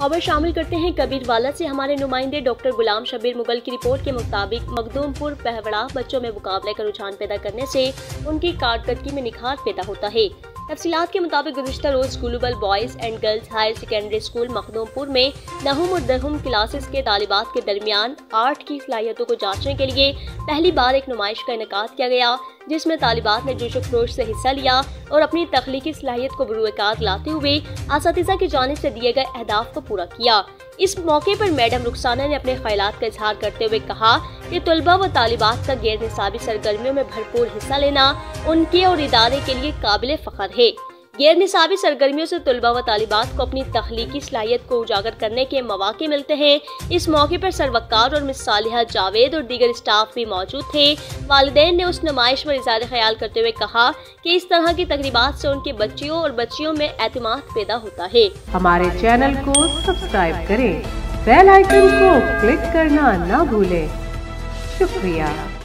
खबर शामिल करते हैं कबीर वाला से। हमारे नुमाइंदे डॉक्टर गुलाम शबीर मुगल की रिपोर्ट के मुताबिक मखदूमपुर पहवड़ा बच्चों में मुकाबले का रुझान पैदा करने से उनकी कारकर्दगी में निखार पैदा होता है। तफसीत के मुताबिक गुजशत रोज global boys and girls higher secondary school Makhdoompur में नहुम और दहुम क्लासेस के तालिबात के दरमियान आर्ट की सलाहियतों को जांचने के लिए पहली बार एक नुमाइश का इनका किया गया, जिसमें तालिबात ने जोश खरोश से हिस्सा लिया और अपनी तख्लीकी सलाहियत को बरूकार लाते हुए इस की जानब से दिए गए अहदाफ को पूरा किया। इस मौके पर मैडम रुखसाना ने अपने ख्याल का इजहार करते हुए कहा कि तलबा व तालिबात का गैर निसाबी सरगर्मियों में भरपूर हिस्सा लेना उनके और इदारे के लिए काबिल फ़ख्र है। गैर निसाबी सरगर्मियों से तलबा व तालिबात को अपनी तख्लीकी सलाहियत को उजागर करने के मौके मिलते हैं। इस मौके पर सरवकार और मिस जावेद और दीगर स्टाफ भी मौजूद थे। वालदेन ने उस नुमाइश पर इजहार ख्याल करते हुए कहा कि इस तरह की तकरीबा से उनके बच्चियों और बच्चियों में एतमाद पैदा होता है। हमारे चैनल को सब्सक्राइब करें, बेल आइकन को क्लिक करना न भूलें। शुक्रिया।